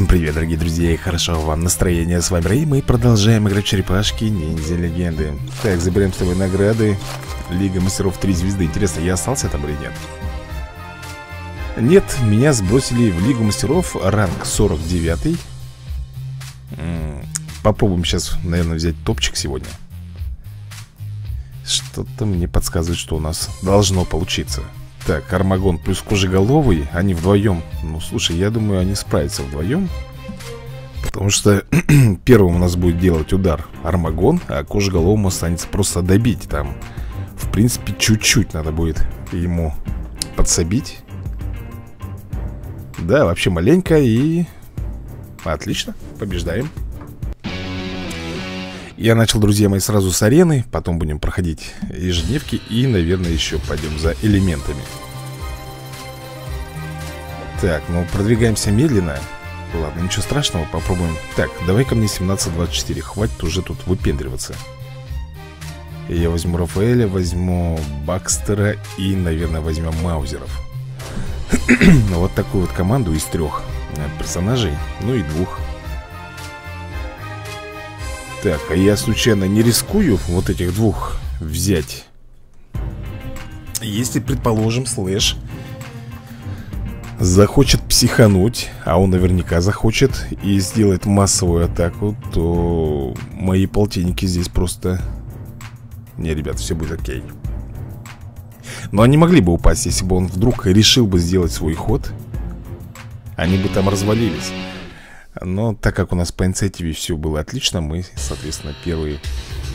Всем привет, дорогие друзья, и хорошо вам настроение. С вами Рэй, мы продолжаем играть черепашки ниндзя легенды. Так, заберем с тобой награды. Лига мастеров 3 звезды. Интересно, я остался там или нет? Нет, меня сбросили в Лигу мастеров, ранг 49. Попробуем сейчас, наверное, взять топчик сегодня. Что-то мне подсказывает, что у нас должно получиться. Так, Армагон плюс Кожеголовый Они вдвоем. Ну, слушай, я думаю, они справятся вдвоем. Потому что первым у нас будет делать удар Армагон А Кожеголовому останется просто добить. Там, в принципе, чуть-чуть надо будет ему подсобить. Да, вообще маленько и... Отлично, побеждаем я начал, друзья мои, сразу с арены Потом будем проходить ежедневки И, наверное, еще пойдем за элементами. Так, ну продвигаемся медленно. Ладно, ничего страшного, попробуем. Так, давай-ка мне 17-24 Хватит уже тут выпендриваться. Я возьму Рафаэля, возьму Бакстера И, наверное, возьмем Маузеров. Вот такую вот команду из трех э, персонажей Ну и двух так, а я случайно не рискую вот этих двух взять? Если, предположим, слэш захочет психануть, а он наверняка захочет и сделает массовую атаку, то мои полтинники здесь просто... Не, ребят, все будет окей. Но они могли бы упасть, если бы он вдруг решил бы сделать свой ход. Они бы там развалились. Но так как у нас по инициативе все было отлично, мы, соответственно, первые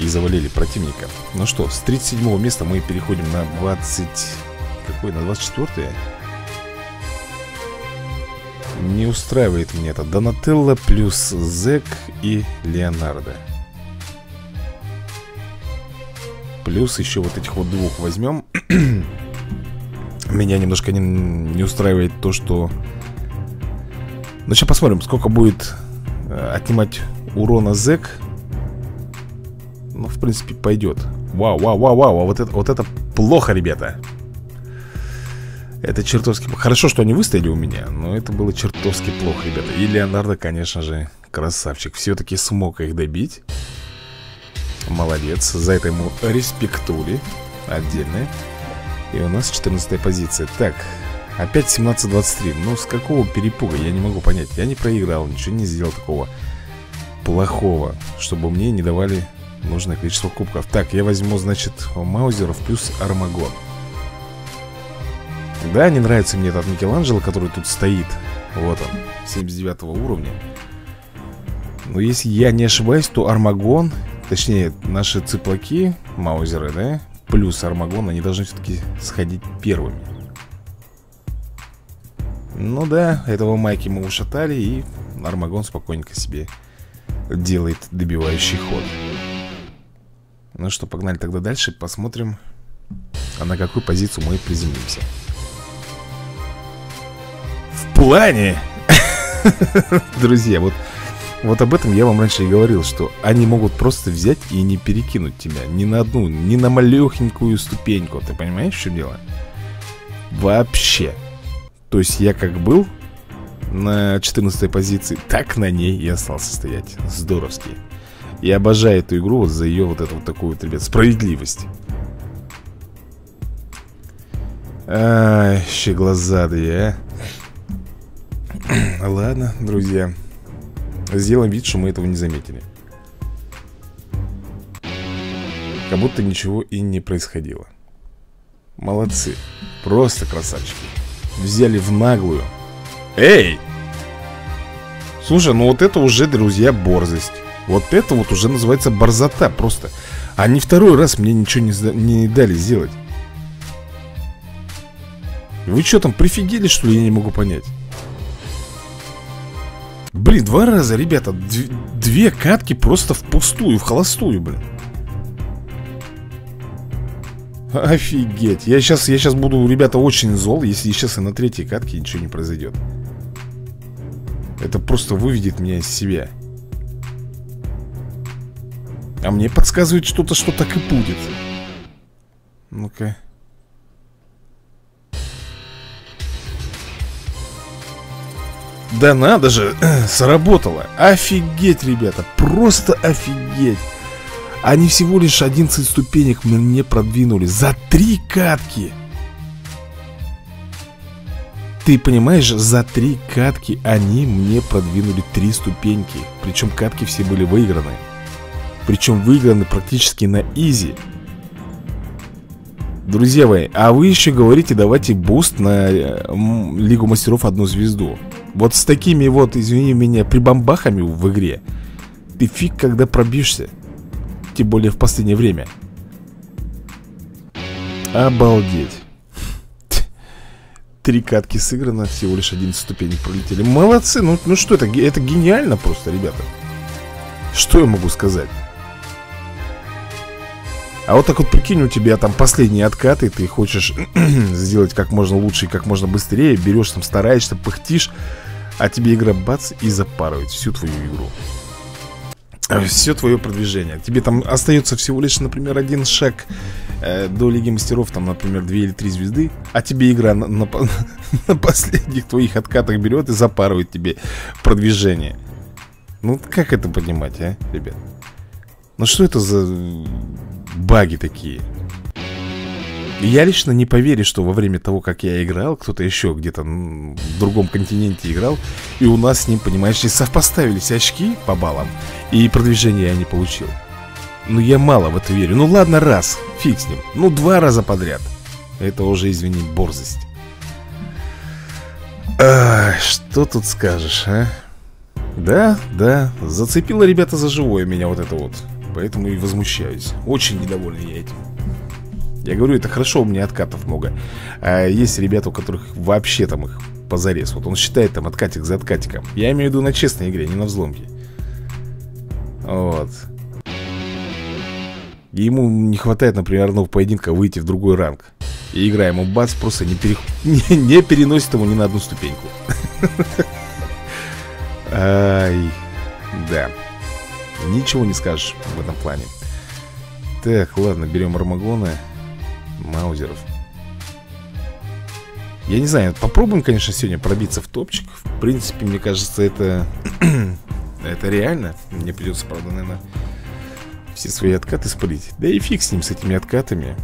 и завалили противника. Ну что, с 37 места мы переходим на 20... Какой? На 24 -е? Не устраивает мне это. Донателло плюс Зек и Леонардо. Плюс еще вот этих вот двух возьмем. Меня немножко не, не устраивает то, что ну, сейчас посмотрим, сколько будет э, отнимать урона зэк. Ну, в принципе, пойдет. Вау, вау, вау, вау, а вот это, вот это плохо, ребята. Это чертовски... Хорошо, что они выстояли у меня, но это было чертовски плохо, ребята. И Леонардо, конечно же, красавчик. Все-таки смог их добить. Молодец. За это ему респектули. Отдельно. И у нас 14 позиция. Так, Опять 17-23 Ну с какого перепуга, я не могу понять. Я не проиграл, ничего не сделал такого Плохого Чтобы мне не давали нужное количество кубков. Так, я возьму, значит, Маузеров плюс Армагон. Да, не нравится мне этот Микеланджело, который тут стоит. Вот он, 79 уровня. Но если я не ошибаюсь, то Армагон Точнее, наши цыплаки, Маузеры, да Плюс Армагон, они должны все-таки сходить первыми ну да, этого Майки мы ушатали И Армагон спокойненько себе делает добивающий ход Ну что, погнали тогда дальше Посмотрим, а на какую позицию мы приземлимся В плане Друзья, вот вот об этом я вам раньше и говорил, что они могут просто взять и не перекинуть тебя ни на одну, ни на малехенькую ступеньку. Ты понимаешь, в чем дело? Вообще. То есть я как был на 14 позиции, так на ней и остался стоять. Здоровски. Я обожаю эту игру вот за ее вот эту вот такую вот, ребят, справедливость. Ай, щеглазадые, а. Ладно, друзья. Сделаем вид, что мы этого не заметили. Как будто ничего и не происходило. Молодцы. Просто красавчики взяли в наглую. Эй! Слушай, ну вот это уже, друзья, борзость. Вот это вот уже называется борзота просто. Они второй раз мне ничего не, не дали сделать. Вы что там, прифигели, что ли? Я не могу понять? Блин, два раза, ребята Две катки просто впустую, в холостую, блин Офигеть. Я сейчас, я сейчас буду, ребята, очень зол, если сейчас и на третьей катке ничего не произойдет. Это просто выведет меня из себя. А мне подсказывает что-то, что так и будет. Ну-ка. Да надо же, сработало Офигеть, ребята, просто офигеть Они всего лишь 11 ступенек мне продвинули. За три катки! Ты понимаешь, за три катки они мне продвинули три ступеньки. Причем катки все были выиграны. Причем выиграны практически на easy. Друзья мои, а вы еще говорите, давайте буст на э, Лигу Мастеров одну звезду Вот с такими вот, извини меня, прибамбахами в игре. Ты фиг когда пробьешься Тем более в последнее время Обалдеть Три катки сыграно, всего лишь 11 ступенек пролетели Молодцы, ну, ну что это, это гениально просто, ребята Что я могу сказать? А вот так вот прикинь, у тебя там последние откаты, ты хочешь сделать как можно лучше и как можно быстрее, берешь там, стараешься, пыхтишь, а тебе игра бац и запарывает всю твою игру. Все твое продвижение. Тебе там остается всего лишь, например, один шаг э, до Лиги Мастеров, там, например, две или три звезды, а тебе игра на, на, на последних твоих откатах берет и запарывает тебе продвижение. Ну, как это понимать, а, ребят? Ну, что это за баги такие. Я лично не поверю, что во время того, как я играл, кто-то еще где-то в другом континенте играл, и у нас с ним, понимаешь, не совпоставились очки по баллам, и продвижение я не получил. Ну, я мало в это верю. Ну, ладно, раз, фиг с ним. Ну, два раза подряд. Это уже, извини, борзость. А, что тут скажешь, а? Да, да, зацепило ребята за живое меня вот это вот. Поэтому и возмущаюсь Очень недоволен я этим Я говорю, это хорошо, у меня откатов много. А есть ребята, у которых вообще там их позарез. Вот он считает там откатик за откатиком. Я имею в виду на честной игре, не на взломке. Вот. Ему не хватает, например, одного поединка выйти в другой ранг. И игра ему бац, просто не, пере... не, не переносит ему ни на одну ступеньку. Ай, да. Ничего не скажешь в этом плане. Так, ладно, берем армагоны Маузеров. Я не знаю, попробуем, конечно, сегодня пробиться в топчик В принципе, мне кажется, это Это реально. Мне придется, правда, наверное Все свои откаты спалить. Да и фиг с ним, с этими откатами.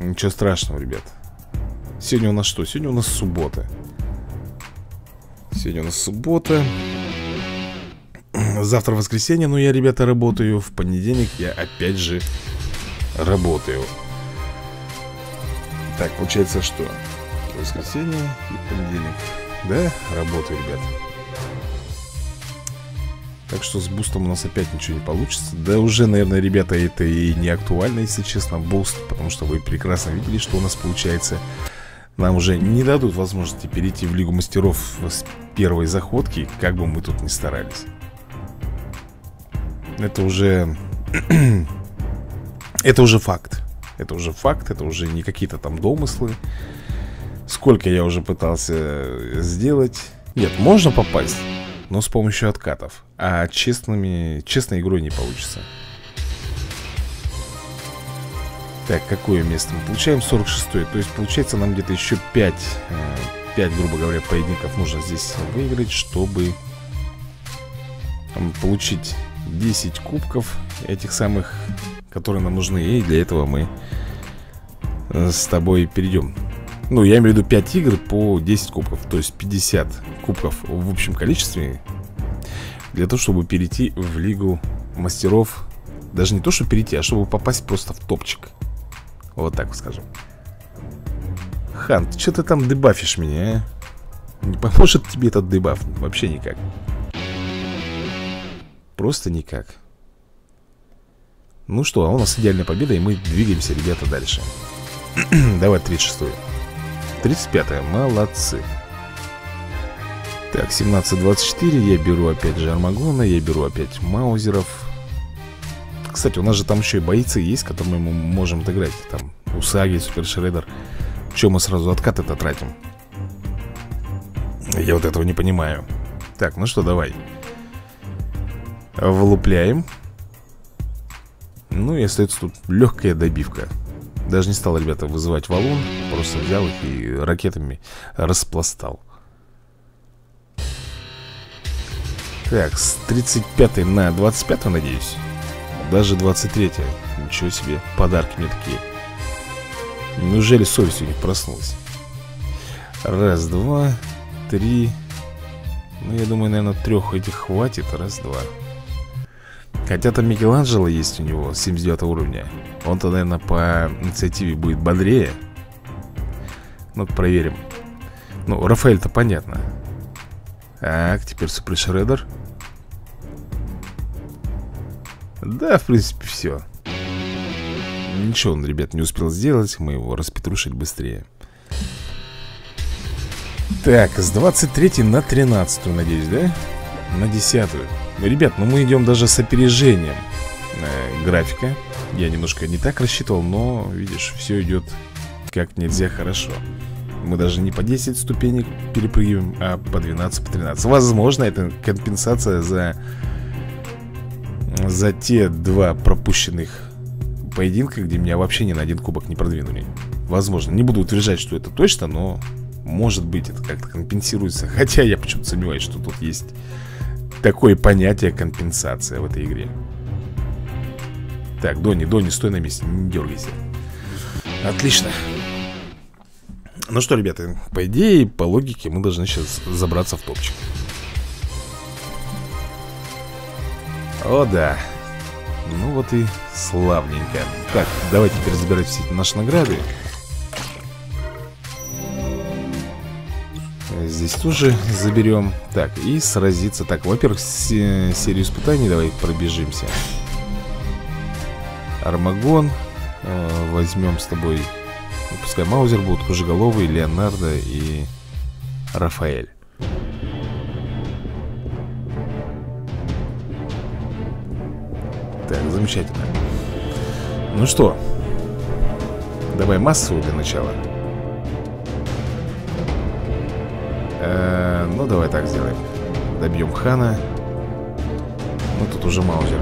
Ничего страшного, ребят. Сегодня у нас что? Сегодня у нас суббота. Сегодня у нас суббота. Завтра воскресенье, но я, ребята, работаю. В понедельник я опять же работаю. Так, получается что? Воскресенье и понедельник. Да, работаю, ребят. Так что с бустом у нас опять ничего не получится. Да уже, наверное, ребята, это и не актуально, если честно, буст Потому что вы прекрасно видели, что у нас получается. Нам уже не дадут возможности перейти в Лигу Мастеров с первой заходки, как бы мы тут ни старались. Это уже... это уже факт. Это уже факт, это уже не какие-то там домыслы. Сколько я уже пытался сделать. Нет, можно попасть, но с помощью откатов. А честными, честной игрой не получится. Так, какое место мы получаем? 46 -е. То есть получается нам где-то еще 5, 5, э, грубо говоря, поединков нужно здесь выиграть, чтобы получить 10 кубков этих самых, которые нам нужны И для этого мы э, с тобой перейдем Ну, я имею в виду 5 игр по 10 кубков То есть 50 кубков в общем количестве Для того, чтобы перейти в Лигу Мастеров Даже не то, чтобы перейти, а чтобы попасть просто в топчик Вот так вот скажем Хан, что ты там дебафишь меня, а? Не поможет тебе этот дебаф? Вообще никак Просто никак. Ну что, а у нас идеальная победа, и мы двигаемся, ребята, дальше. Давай 36-ю. 35-я, молодцы. Так, 17-24, я беру опять же Армагона, я беру опять Маузеров. Кстати, у нас же там еще и бойцы есть, которыми мы можем отыграть. Там Усаги, Супер Шредер. Чем мы сразу откат это тратим? Я вот этого не понимаю. Так, ну что, давай. Влупляем Ну и остается тут легкая добивка. Даже не стал, ребята, вызывать валун Просто взял их и ракетами распластал. Так, с 35 на 25 надеюсь? Даже 23 Ничего себе, подарки мне такие. Неужели совесть у них проснулась? Раз, два, три. Ну, я думаю, наверное, трех этих хватит. Раз, два Хотя там Микеланджело есть у него 79 уровня. Он-то, наверное, по инициативе будет бодрее. Ну проверим. Ну, Рафаэль-то понятно. Так, теперь Супер Шреддер. Да, в принципе, все Ничего он, ребят, не успел сделать. Мы его распетрушить быстрее. Так, с 23 на 13 надеюсь, да? На 10 Ребят, ну мы идем даже с опережением э, Графика. Я немножко не так рассчитывал, но, видишь, все идет как нельзя хорошо. Мы даже не по 10 ступенек перепрыгиваем, а по 12, по 13 Возможно, это компенсация за За те два пропущенных поединка, где меня вообще ни на один кубок не продвинули. Возможно, не буду утверждать, что это точно, но Может быть, это как-то компенсируется. Хотя я почему-то сомневаюсь, что тут есть Такое понятие компенсация в этой игре. Так, Донни, Донни, стой на месте, не дергайся. Отлично. Ну что, ребята, по идее, по логике мы должны сейчас забраться в топчик. О, да. Ну вот и славненько. Так, давайте теперь забирать все наши награды Здесь тоже заберем. Так, и сразиться. Так, во-первых, серию испытаний Давай пробежимся. Армагон э, Возьмем с тобой ну, пускай Маузер будут Кожеголовый, Леонардо и Рафаэль. Так, замечательно. Ну что Давай массовую для начала э -э Ну, давай так сделаем Добьем Хана. Ну, тут уже Маузер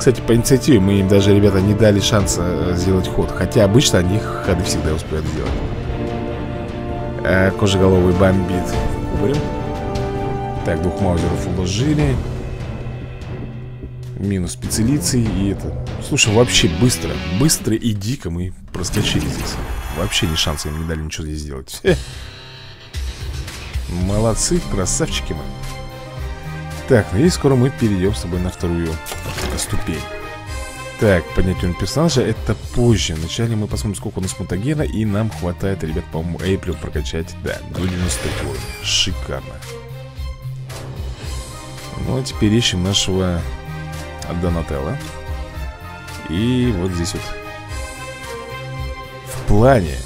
кстати, по инициативе мы им даже, ребята, не дали шанса э, сделать ход. Хотя обычно они ходы всегда успевают сделать. А, Кожеголовый бомбит. Кубарем. Так, двух маузеров уложили. Минус специалицей И это... Слушай, вообще быстро Быстро и дико мы проскочили здесь. Вообще ни шанса им не дали ничего здесь сделать Молодцы, красавчики мы. Так, ну и скоро мы перейдем с тобой на вторую ступень. Так, поднять уровень персонажа это позже. Вначале мы посмотрим, сколько у нас мутагена И нам хватает, ребят, по-моему, Эйприл прокачать. Да, до 90 уровня. Шикарно. Ну, а теперь ищем нашего Донателла. И вот здесь вот. В плане.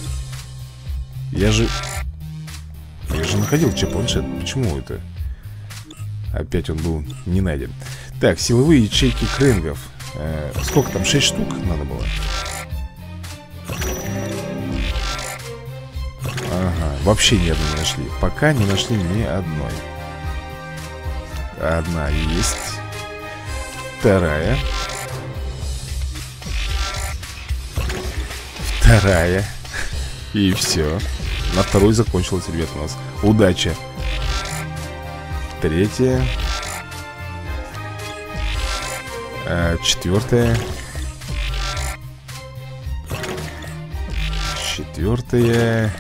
Я же Же находил че-планшет Почему это? Опять он был не найден. Так, силовые ячейки крэнгов э, Сколько там? 6 штук надо было? Ага, вообще ни одной не нашли. Пока не нашли ни одной. Одна есть. Вторая. Вторая. И все На второй закончилась, ребят, у нас Удача Третья а, четвертая. Четвертая.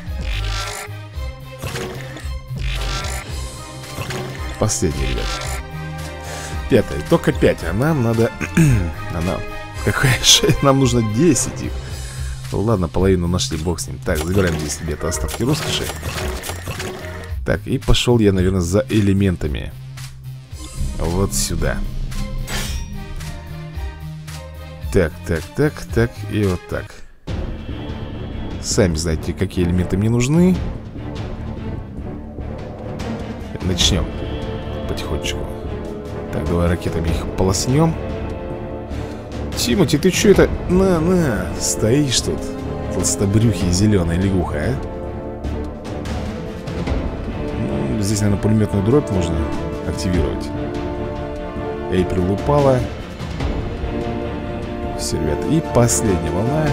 Последний, ребят. Пятая. Только пять. А нам надо... а нам... Какая же... Нам нужно 10 их. Ладно, половину нашли, бог с ним. Так, забираем здесь, ребята, остатки роскоши. Так, и пошел я, наверное, за элементами. Вот сюда. Так, так, так, так и вот так Сами знаете, какие элементы мне нужны Начнем Потихонечку Так, давай ракетами их полоснем Тимати, ты что это? На, на, стоишь тут Толстобрюхий зеленая лягуха, а? Ну, здесь, наверное, пулеметную дробь можно активировать Эйприл упала все, ребят. И последняя волна.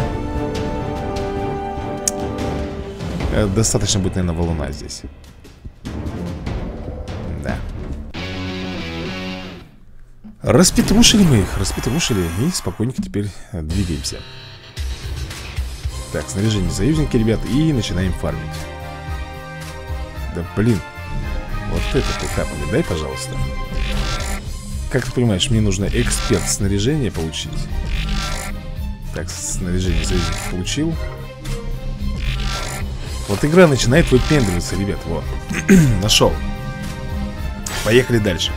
Э, достаточно будет, наверное, волна здесь. Распетрушили мы их, распетрушили И спокойненько теперь двигаемся. Так, снаряжение союзники, ребят И начинаем фармить. Да блин Вот это ты капали, дай, пожалуйста. Как ты понимаешь, мне нужно эксперт снаряжения получить. Так, снаряжение союзники получил. Вот игра начинает выпендриваться, ребят Вот, нашел. Поехали дальше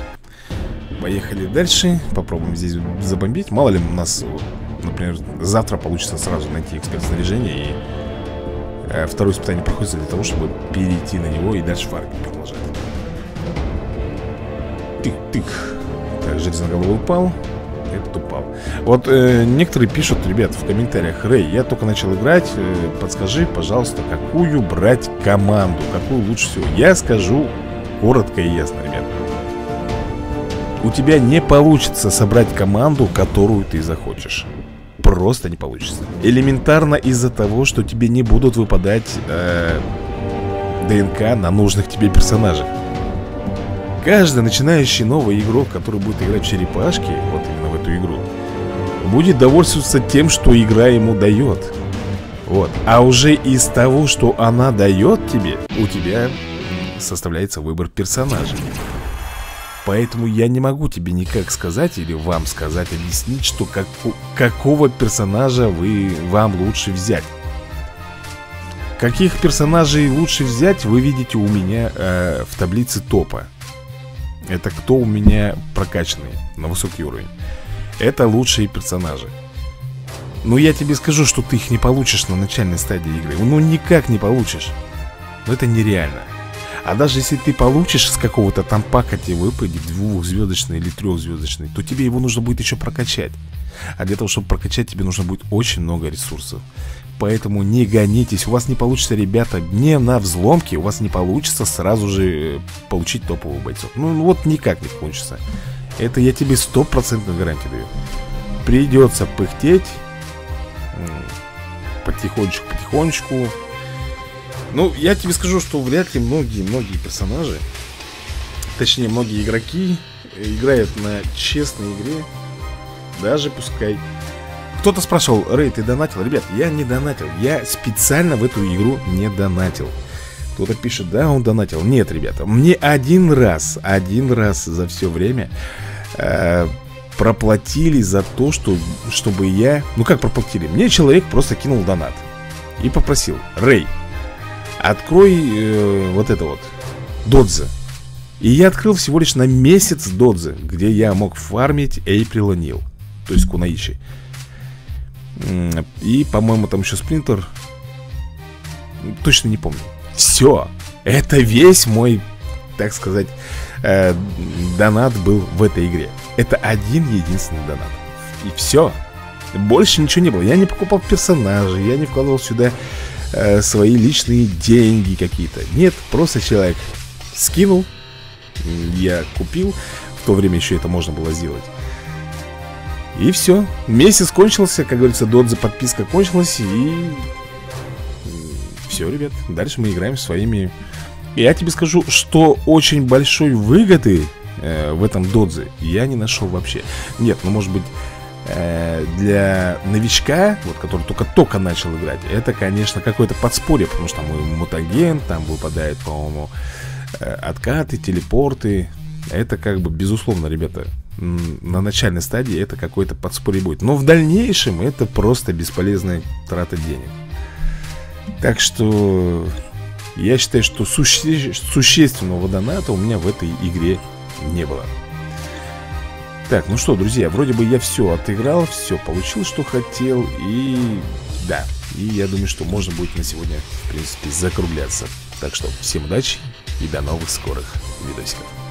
Поехали дальше. Попробуем здесь забомбить. Мало ли у нас, например, завтра получится сразу найти эксперт снаряжения И э, второе испытание проходит для того, чтобы перейти на него и дальше фармить продолжать. Тык-тык Так, железноголовый упал. Этот упал. Вот э, некоторые пишут, ребят, в комментариях Рэй, я только начал играть э, Подскажи, пожалуйста, какую брать команду Какую лучше всего? Я скажу коротко и ясно, ребят у тебя не получится собрать команду, которую ты захочешь. Просто не получится. Элементарно из-за того, что тебе не будут выпадать э, ДНК на нужных тебе персонажей Каждый начинающий новый игрок, который будет играть в черепашки Вот именно в эту игру Будет довольствоваться тем, что игра ему дает. Вот. А уже из того, что она дает тебе У тебя составляется выбор персонажей Поэтому я не могу тебе никак сказать или вам сказать, объяснить, что как, какого персонажа вы, вам лучше взять. Каких персонажей лучше взять, вы видите у меня э, в таблице топа. Это кто у меня прокачанный на высокий уровень. Это лучшие персонажи. Но я тебе скажу, что ты их не получишь на начальной стадии игры. Ну никак не получишь. Но это нереально. А даже если ты получишь с какого-то там пакоти выпадет двухзвездочный или трехзвездочный, то тебе его нужно будет еще прокачать. А для того, чтобы прокачать, тебе нужно будет очень много ресурсов. Поэтому не гонитесь, у вас не получится, ребята, не на взломке, у вас не получится сразу же э, получить топовых бойцов. Ну, ну вот никак не получится. Это я тебе стопроцентную гарантию даю. Придется пыхтеть потихонечку-потихонечку ну, я тебе скажу, что вряд ли многие-многие персонажи, точнее, многие игроки играют на честной игре, даже пускай... Кто-то спрашивал, Рэй, ты донатил? Ребят, я не донатил, я специально в эту игру не донатил. Кто-то пишет, да, он донатил. Нет, ребята, мне один раз, один раз за все время э, проплатили за то, что, чтобы я... Ну как проплатили? Мне человек просто кинул донат и попросил, Рэй, Открой э, вот это вот Додзе. И я открыл всего лишь на месяц Додзе Где я мог фармить Эйприла Нил То есть Кунаичи И, по-моему, там еще Сплинтер Точно не помню. Все Это весь мой, так сказать э, Донат был в этой игре. Это один единственный донат. И все больше ничего не было. Я не покупал персонажей, я не вкладывал сюда э, свои личные деньги какие-то. Нет, просто человек скинул, я купил. В то время еще это можно было сделать. И все. Месяц кончился, как говорится, додза подписка кончилась, и все, ребят. Дальше мы играем своими. Я тебе скажу, что очень большой выгоды э, в этом додзе я не нашел вообще. Нет, ну может быть Э, для новичка, вот который только-только начал играть, это, конечно, какое-то подспорье, потому что там и мутаген, там выпадают, по-моему, э, откаты, телепорты. Это как бы, безусловно, ребята, на начальной стадии это какое-то подспорье будет. Но в дальнейшем это просто бесполезная трата денег. Так что я считаю, что суще существенного доната у меня в этой игре не было. Так, ну что, друзья, вроде бы я все отыграл, все получил, что хотел, и да, и я думаю, что можно будет на сегодня, в принципе, закругляться. Так что всем удачи и до новых скорых видосиков.